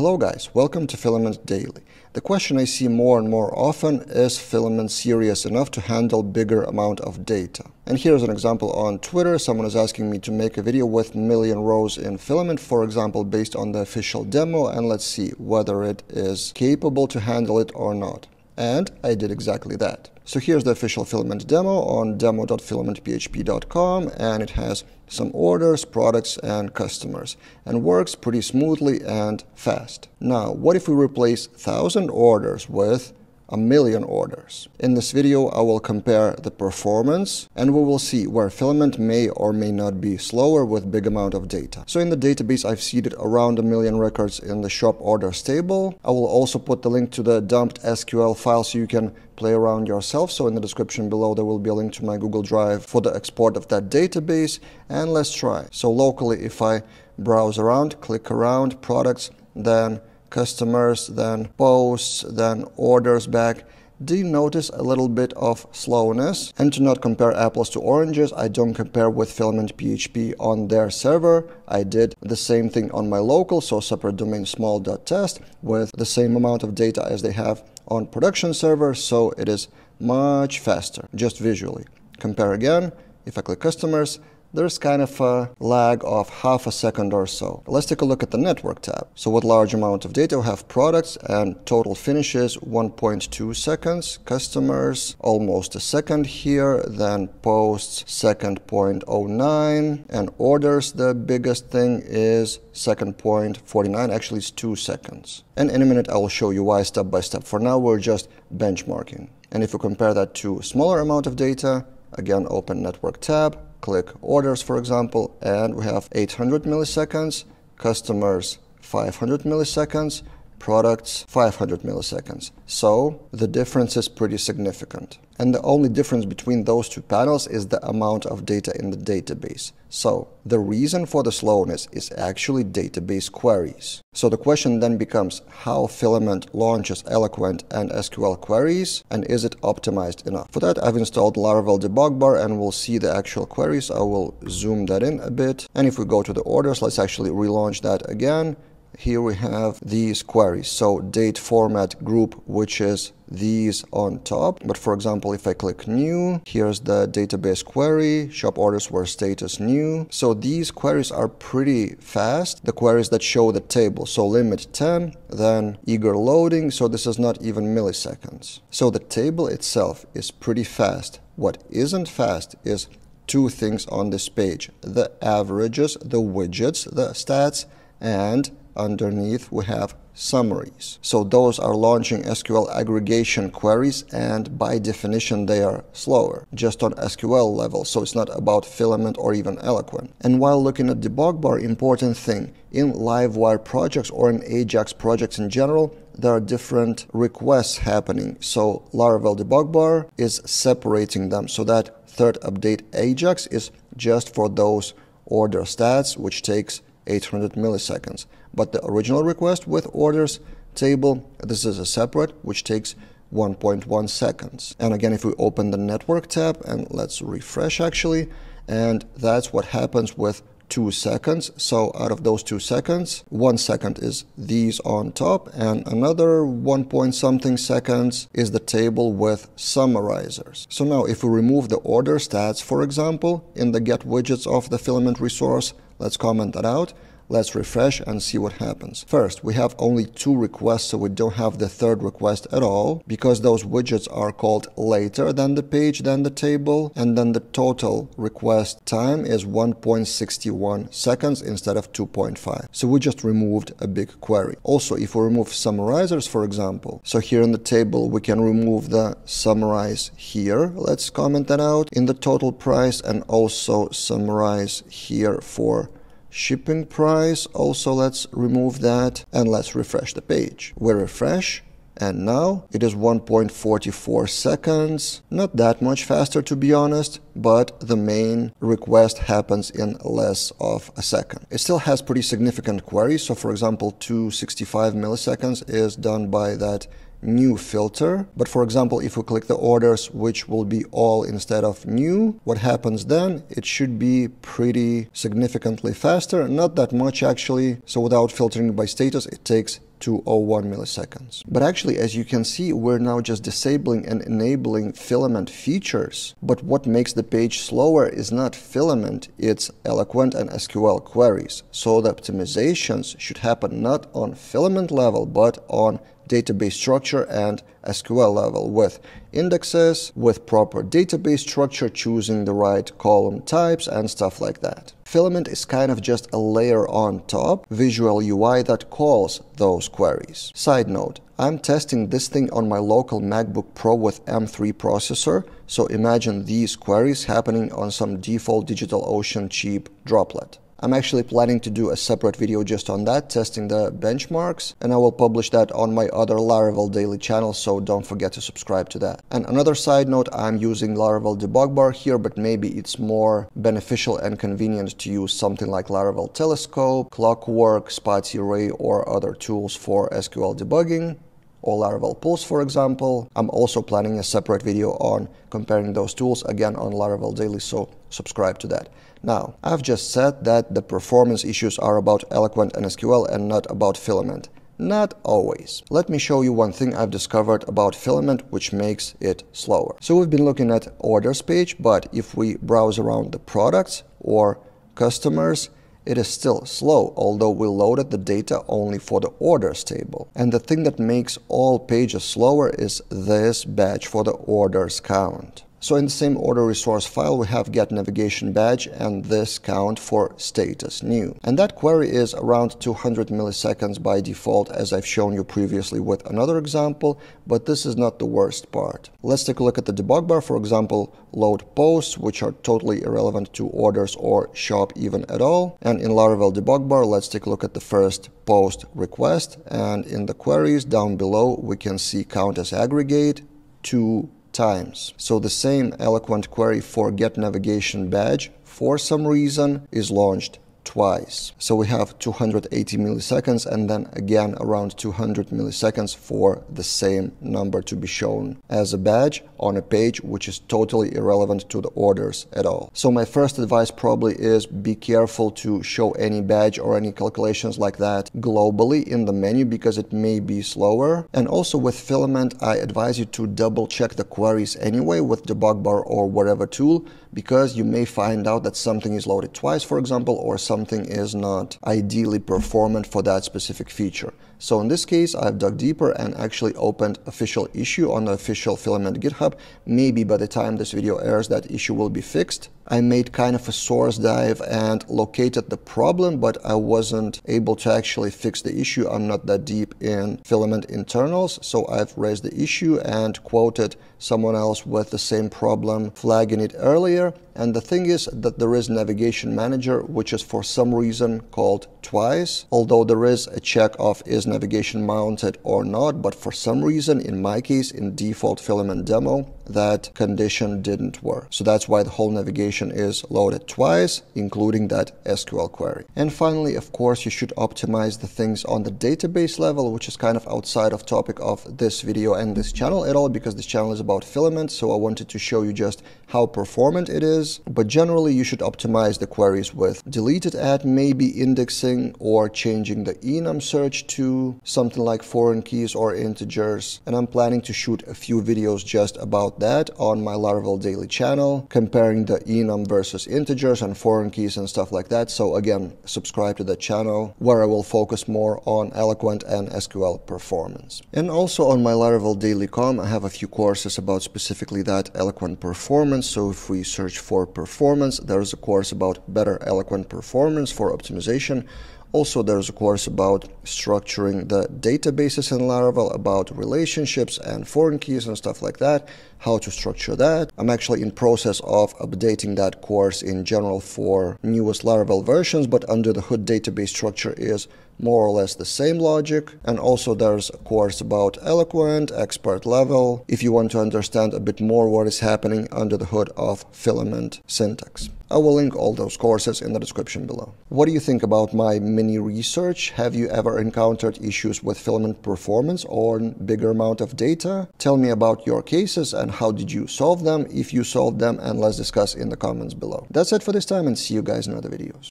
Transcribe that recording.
Hello guys, welcome to Filament Daily. The question I see more and more often is Filament serious enough to handle bigger amount of data? And here's an example on Twitter. Someone is asking me to make a video with million rows in Filament, for example, based on the official demo, and let's see whether it is capable to handle it or not. And I did exactly that. So here's the official filament demo on demo.filamentphp.com and it has some orders, products, and customers and works pretty smoothly and fast. Now, what if we replace 1000 orders with a million orders. In this video, I will compare the performance and we will see where Filament may or may not be slower with big amount of data. So in the database, I've seeded around a million records in the shop orders table. I will also put the link to the dumped SQL file so you can play around yourself. So in the description below, there will be a link to my Google Drive for the export of that database. And let's try. So locally, if I browse around, click around products, then customers, then posts, then orders back. Do you notice a little bit of slowness? And to not compare apples to oranges, I don't compare with Filament PHP on their server. I did the same thing on my local, so separate domain small.test with the same amount of data as they have on production server, so it is much faster, just visually. Compare again, if I click customers, there's kind of a lag of half a second or so. Let's take a look at the network tab. So with large amount of data, we have products and total finishes 1.2 seconds, customers almost a second here, then posts second 0.09 and orders the biggest thing is second point 49 actually it's two seconds. And in a minute I will show you why step by step. For now we're just benchmarking. And if you compare that to smaller amount of data again open network tab click orders, for example, and we have 800 milliseconds, customers 500 milliseconds, products 500 milliseconds. So the difference is pretty significant. And the only difference between those two panels is the amount of data in the database. So the reason for the slowness is actually database queries. So the question then becomes how Filament launches Eloquent and SQL queries and is it optimized enough? For that I've installed Laravel debug bar and we'll see the actual queries. I will zoom that in a bit. And if we go to the orders, let's actually relaunch that again here we have these queries. So date format group, which is these on top. But for example, if I click new, here's the database query, shop orders were status new. So these queries are pretty fast, the queries that show the table. So limit 10, then eager loading. So this is not even milliseconds. So the table itself is pretty fast. What isn't fast is two things on this page, the averages, the widgets, the stats, and underneath we have summaries. So those are launching SQL aggregation queries and by definition they are slower, just on SQL level. So it's not about filament or even eloquent. And while looking at the debug bar, important thing, in Livewire projects or in Ajax projects in general, there are different requests happening. So Laravel debug bar is separating them so that third update Ajax is just for those order stats, which takes 800 milliseconds. But the original request with orders table, this is a separate, which takes 1.1 seconds. And again, if we open the network tab and let's refresh actually, and that's what happens with two seconds. So out of those two seconds, one second is these on top and another one point something seconds is the table with summarizers. So now if we remove the order stats, for example, in the get widgets of the filament resource, Let's comment that out. Let's refresh and see what happens. First, we have only two requests, so we don't have the third request at all because those widgets are called later than the page, than the table, and then the total request time is 1.61 seconds instead of 2.5. So we just removed a big query. Also, if we remove summarizers, for example, so here in the table, we can remove the summarize here. Let's comment that out in the total price and also summarize here for shipping price also let's remove that and let's refresh the page. We refresh and now it is 1.44 seconds. Not that much faster to be honest but the main request happens in less of a second. It still has pretty significant queries so for example 265 milliseconds is done by that new filter. But for example, if we click the orders, which will be all instead of new, what happens then? It should be pretty significantly faster, not that much actually. So without filtering by status, it takes 201 milliseconds. But actually, as you can see, we're now just disabling and enabling filament features. But what makes the page slower is not filament, it's Eloquent and SQL queries. So the optimizations should happen not on filament level, but on database structure and SQL level with indexes, with proper database structure, choosing the right column types and stuff like that. Filament is kind of just a layer on top, visual UI that calls those queries. Side note, I'm testing this thing on my local MacBook Pro with M3 processor, so imagine these queries happening on some default DigitalOcean cheap droplet. I'm actually planning to do a separate video just on that, testing the benchmarks, and I will publish that on my other Laravel daily channel, so don't forget to subscribe to that. And another side note, I'm using Laravel debug bar here, but maybe it's more beneficial and convenient to use something like Laravel Telescope, Clockwork, Spatie Ray, or other tools for SQL debugging or Laravel Pulse, for example. I'm also planning a separate video on comparing those tools again on Laravel Daily, so subscribe to that. Now, I've just said that the performance issues are about Eloquent and SQL and not about Filament. Not always. Let me show you one thing I've discovered about Filament which makes it slower. So we've been looking at orders page, but if we browse around the products or customers, it is still slow, although we loaded the data only for the orders table. And the thing that makes all pages slower is this badge for the orders count. So in the same order resource file, we have get navigation badge and this count for status new. And that query is around 200 milliseconds by default, as I've shown you previously with another example, but this is not the worst part. Let's take a look at the debug bar, for example, load posts, which are totally irrelevant to orders or shop even at all. And in Laravel debug bar, let's take a look at the first post request. And in the queries down below, we can see count as aggregate to times. So the same eloquent query for get navigation badge for some reason is launched twice. So we have 280 milliseconds and then again around 200 milliseconds for the same number to be shown as a badge on a page which is totally irrelevant to the orders at all. So my first advice probably is be careful to show any badge or any calculations like that globally in the menu because it may be slower. And also with Filament, I advise you to double check the queries anyway with debug bar or whatever tool because you may find out that something is loaded twice, for example, or something is not ideally performant for that specific feature. So in this case, I've dug deeper and actually opened official issue on the official Filament GitHub. Maybe by the time this video airs, that issue will be fixed. I made kind of a source dive and located the problem, but I wasn't able to actually fix the issue. I'm not that deep in Filament internals, so I've raised the issue and quoted someone else with the same problem, flagging it earlier. And the thing is that there is Navigation Manager, which is for some reason called twice, although there is a check of is navigation mounted or not, but for some reason, in my case, in default filament demo, that condition didn't work. So that's why the whole navigation is loaded twice, including that SQL query. And finally, of course, you should optimize the things on the database level, which is kind of outside of topic of this video and this channel at all, because this channel is about filament. So I wanted to show you just how performant it is. But generally, you should optimize the queries with deleted at, maybe indexing or changing the enum search to something like foreign keys or integers. And I'm planning to shoot a few videos just about that on my Laravel daily channel, comparing the enum versus integers and foreign keys and stuff like that. So again, subscribe to the channel where I will focus more on Eloquent and SQL performance. And also on my Laravel daily com, I have a few courses about specifically that Eloquent performance. So if we search for performance, there's a course about better Eloquent performance for optimization also, there's a course about structuring the databases in Laravel, about relationships and foreign keys and stuff like that, how to structure that. I'm actually in process of updating that course in general for newest Laravel versions, but under the hood database structure is more or less the same logic. And also there's a course about Eloquent, expert level, if you want to understand a bit more what is happening under the hood of filament syntax. I will link all those courses in the description below. What do you think about my mini research? Have you ever encountered issues with filament performance or bigger amount of data? Tell me about your cases and how did you solve them, if you solved them, and let's discuss in the comments below. That's it for this time and see you guys in other videos.